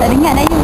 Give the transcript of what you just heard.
tại đứng nhà đây